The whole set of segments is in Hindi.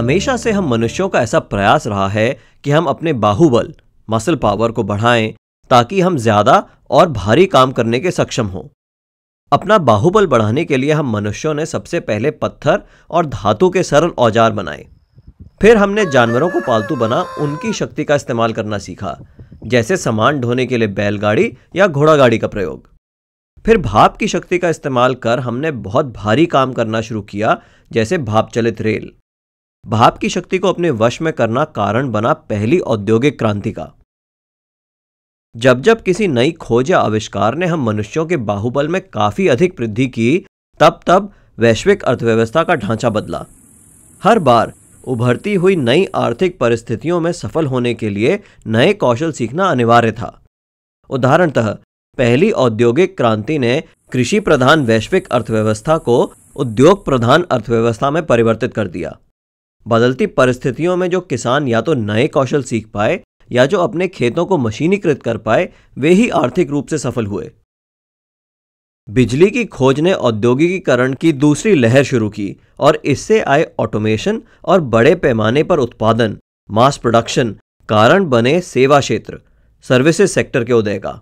हमेशा से हम मनुष्यों का ऐसा प्रयास रहा है कि हम अपने बाहुबल मसल पावर को बढ़ाएँ, ताकि हम ज़्यादा और भारी काम करने के सक्षम हों। अपना बाहुबल बढ़ाने के लिए हम मनुष्यों ने सबसे पहले पत्थर और धातु के सरल औज़ार बनाए। फिर हमने जानवरों को पालतू बना उनकी शक्ति का इस्तेमाल करना सीखा, जैसे सामान ढोने के लिए बैलगाड़ी या घोड़ा गाड़ी का प्रयोग। फिर भाप की शक्ति का इस्तेमाल कर हमने बहुत भारी काम करना शुरू किया, जैसे भाप चलित रेल। भाप की शक्ति को अपने वश में करना कारण बना पहली औद्योगिक क्रांति का। जब जब किसी नई खोज या आविष्कार ने हम मनुष्यों के बाहुबल में काफ़ी अधिक वृद्धि की, तब तब वैश्विक अर्थव्यवस्था का ढांचा बदला। हर बार उभरती हुई नई आर्थिक परिस्थितियों में सफल होने के लिए नए कौशल सीखना अनिवार्य था। उदाहरणतः, पहली औद्योगिक क्रांति ने कृषि प्रधान वैश्विक अर्थव्यवस्था को उद्योग प्रधान अर्थव्यवस्था में परिवर्तित कर दिया। बदलती परिस्थितियों में जो किसान या तो नए कौशल सीख पाए या जो अपने खेतों को मशीनीकृत कर पाए, वे ही आर्थिक रूप से सफल हुए। बिजली की खोज ने औद्योगिकीकरण की दूसरी लहर शुरू की और इससे आए ऑटोमेशन और बड़े पैमाने पर उत्पादन, मास प्रोडक्शन, कारण बने सेवा क्षेत्र, सर्विसेज़ सेक्टर के उदय का।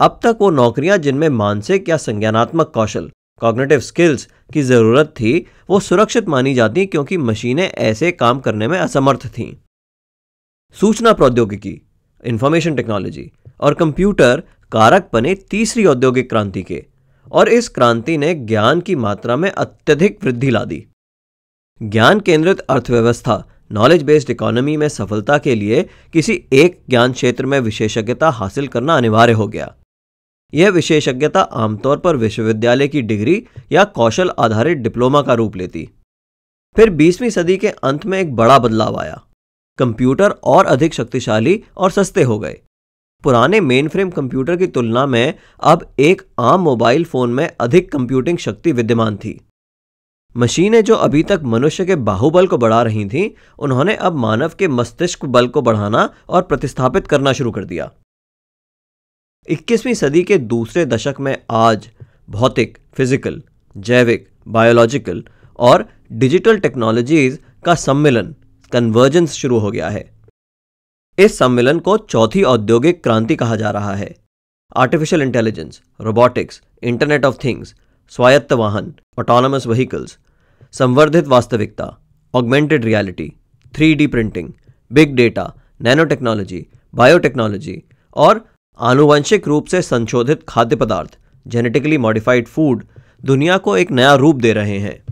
अब तक वो नौकरियाँ जिनमें मानसिक या संज्ञानात्मक कौशल कॉग्निटिव स्किल्स की ज़रूरत थी, वो सुरक्षित मानी जाती क्योंकि मशीनें ऐसे काम करने में असमर्थ थीं। सूचना प्रौद्योगिकी इंफॉर्मेशन टेक्नोलॉजी और कंप्यूटर कारक बने तीसरी औद्योगिक क्रांति के, और इस क्रांति ने ज्ञान की मात्रा में अत्यधिक वृद्धि ला दी। ज्ञान केंद्रित अर्थव्यवस्था नॉलेज बेस्ड इकोनॉमी में सफलता के लिए किसी एक ज्ञान क्षेत्र में विशेषज्ञता हासिल करना अनिवार्य हो गया। यह विशेषज्ञता आमतौर पर विश्वविद्यालय की डिग्री या कौशल आधारित डिप्लोमा का रूप लेती। फिर 20वीं सदी के अंत में एक बड़ा बदलाव आया। कंप्यूटर और अधिक शक्तिशाली और सस्ते हो गए। पुराने मेन फ्रेम कंप्यूटर की तुलना में अब एक आम मोबाइल फ़ोन में अधिक कंप्यूटिंग शक्ति विद्यमान थी। मशीनें जो अभी तक मनुष्य के बाहुबल को बढ़ा रही थीं, उन्होंने अब मानव के मस्तिष्क बल को बढ़ाना और प्रतिस्थापित करना शुरू कर दिया। 21वीं सदी के दूसरे दशक में आज भौतिक, फ़िज़िकल, जैविक, बायोलॉजिकल और डिजिटल टेक्नोलॉजीज़ का सम्मेलन, कन्वर्जेंस शुरू हो गया है। इस सम्मेलन को चौथी औद्योगिक क्रांति कहा जा रहा है। Artificial intelligence, robotics, internet of things, स्वायत्त वाहन ऑटोनमस व्हीकल्स संवर्धित वास्तविकता augmented reality three printing, big data nano technology biotechnology और आनुवंशिक रूप से संशोधित खाद्य पदार्थ जेनेटिकली मॉडिफाइड फ़ूड दुनिया को एक नया रूप दे रहे हैं।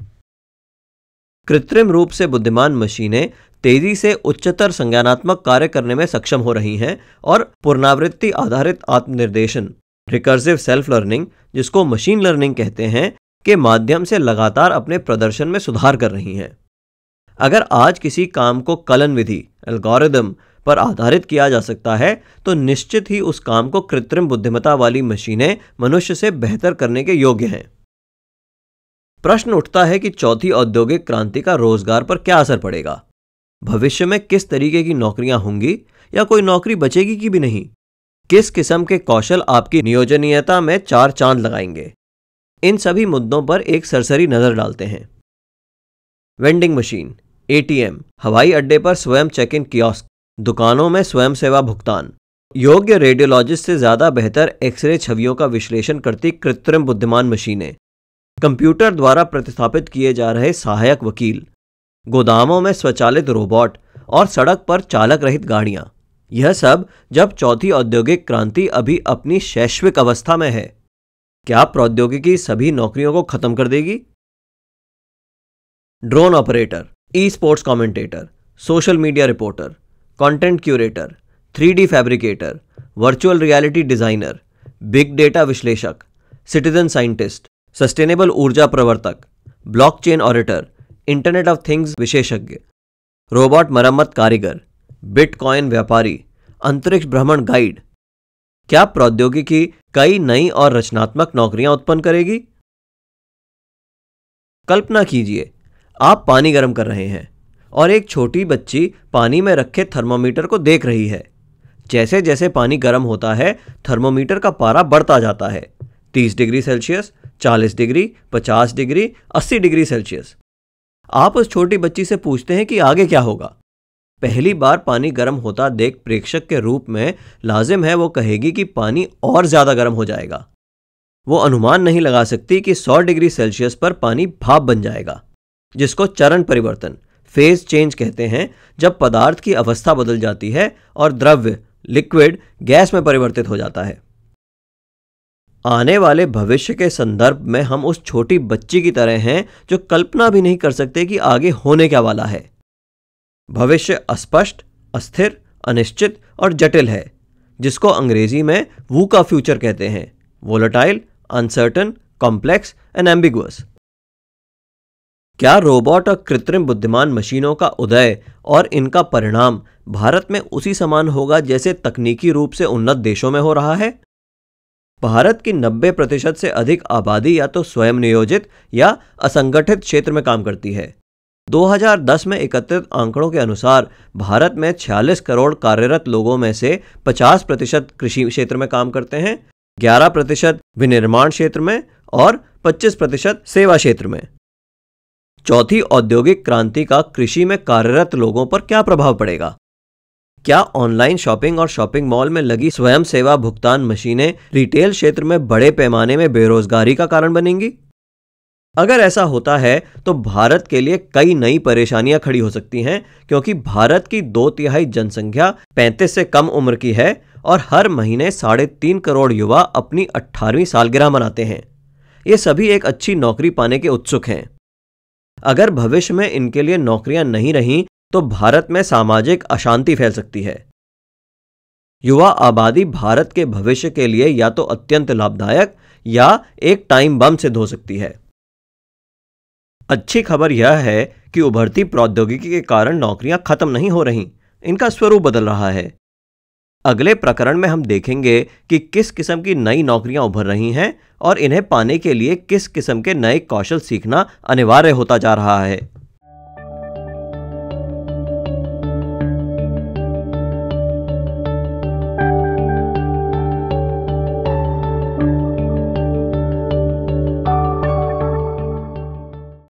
कृत्रिम रूप से बुद्धिमान मशीनें तेज़ी से उच्चतर संज्ञानात्मक कार्य करने में सक्षम हो रही हैं और पुनरावृत्ति आधारित आत्मनिर्देशन रिकर्सिव सेल्फ लर्निंग जिसको मशीन लर्निंग कहते हैं, के माध्यम से लगातार अपने प्रदर्शन में सुधार कर रही हैं। अगर आज किसी काम को कलन विधि एल्गोरिदम पर आधारित किया जा सकता है तो निश्चित ही उस काम को कृत्रिम बुद्धिमत्ता वाली मशीनें मनुष्य से बेहतर करने के योग्य हैं। प्रश्न उठता है कि चौथी औद्योगिक क्रांति का रोज़गार पर क्या असर पड़ेगा? भविष्य में किस तरीके की नौकरियाँ होंगी, या कोई नौकरी बचेगी कि भी नहीं? किस किस्म के कौशल आपकी नियोजनीयता में चार चाँद लगाएँगे? इन सभी मुद्दों पर एक सरसरी नज़र डालते हैं। वेंडिंग मशीन एटीएम हवाई अड्डे पर स्वयं चेक इन कियोस्क दुकानों में स्वयं सेवा भुगतान। योग्य रेडियोलॉजिस्ट से ज़्यादा बेहतर एक्सरे छवियों का विश्लेषण करती कृत्रिम बुद्धिमान मशीनें। कंप्यूटर द्वारा प्रतिस्थापित किए जा रहे सहायक वकील। गोदामों में स्वचालित रोबोट और सड़क पर चालक रहित गाड़ियाँ। यह सब जब चौथी औद्योगिक क्रांति अभी अपनी शैश्विक अवस्था में है। क्या प्रौद्योगिकी सभी नौकरियों को खत्म कर देगी? Drone operator esports commentator, social media reporter. Content curator three fabricator virtual reality designer big data विश्लेषक सिटीजन साइंटिस्ट सस्टेनेबल ऊर्जा प्रवर्तक blockchain auditor internet of things विशेषज्ञ रोबोट मरम्मत कारीगर बिटकॉइन व्यापारी अंतरिक्ष भ्रमण गाइड क्या प्रौद्योगिकी कई नई और रचनात्मक नौकरियाँ उत्पन्न करेगी कल्पना कीजिए आप पानी गर्म कर रहे हैं और एक छोटी बच्ची पानी में रखे थर्मोमीटर को देख रही है। जैसे जैसे पानी गर्म होता है, थर्मोमीटर का पारा बढ़ता जाता है। 30 degree Celsius 40 degree 50 degree 80 degree Celsius. आप उस छोटी बच्ची से पूछते हैं कि आगे क्या होगा। पहली बार पानी गर्म होता देख प्रेक्षक के रूप में लाजिम है, वो कहेगी कि पानी और ज़्यादा गर्म हो जाएगा। वो अनुमान नहीं लगा सकती कि 100 डिग्री सेल्सियस पर पानी भाप बन जाएगा, जिसको चरण परिवर्तन फ़ेज़ चेंज कहते हैं, जब पदार्थ की अवस्था बदल जाती है और द्रव्य लिक्विड गैस में परिवर्तित हो जाता है। आने वाले भविष्य के संदर्भ में हम उस छोटी बच्ची की तरह हैं, जो कल्पना भी नहीं कर सकते कि आगे होने क्या वाला है। भविष्य अस्पष्ट, अस्थिर, अनिश्चित और जटिल है, जिसको अंग्रेज़ी में वू का फ्यूचर कहते हैं। Volatile uncertain complex and ambiguous क्या रोबोट और कृत्रिम बुद्धिमान मशीनों का उदय और इनका परिणाम भारत में उसी समान होगा जैसे तकनीकी रूप से उन्नत देशों में हो रहा है? भारत की 90 प्रतिशत से अधिक आबादी या तो स्वयं नियोजित या असंगठित क्षेत्र में काम करती है। 2010 में एकत्रित आंकड़ों के अनुसार भारत में 46 करोड़ कार्यरत लोगों में से 50 प्रतिशत कृषि क्षेत्र में काम करते हैं 11 प्रतिशत विनिर्माण क्षेत्र में और 25 प्रतिशत सेवा क्षेत्र में। चौथी औद्योगिक क्रांति का कृषि में कार्यरत लोगों पर क्या प्रभाव पड़ेगा? क्या ऑनलाइन शॉपिंग और शॉपिंग मॉल में लगी स्वयं सेवा भुगतान मशीनें रिटेल क्षेत्र में बड़े पैमाने में बेरोजगारी का कारण बनेंगी? अगर ऐसा होता है तो भारत के लिए कई नई परेशानियाँ खड़ी हो सकती हैं, क्योंकि भारत की दो तिहाई जनसंख्या 35 से कम उम्र की है और हर महीने साढ़े तीन करोड़ युवा अपनी अट्ठारहवीं सालगिरह मनाते हैं। ये सभी एक अच्छी नौकरी पाने के उत्सुक हैं। अगर भविष्य में इनके लिए नौकरियाँ नहीं रहीं तो भारत में सामाजिक अशांति फैल सकती है। युवा आबादी भारत के भविष्य के लिए या तो अत्यंत लाभदायक या एक टाइम बम सिद्ध हो सकती है। अच्छी खबर यह है कि उभरती प्रौद्योगिकी के कारण नौकरियाँ खत्म नहीं हो रही। इनका स्वरूप बदल रहा है। अगले प्रकरण में हम देखेंगे कि किस किस्म की नई नौकरियाँ उभर रही हैं और इन्हें पाने के लिए किस किस्म के नए कौशल सीखना अनिवार्य होता जा रहा है।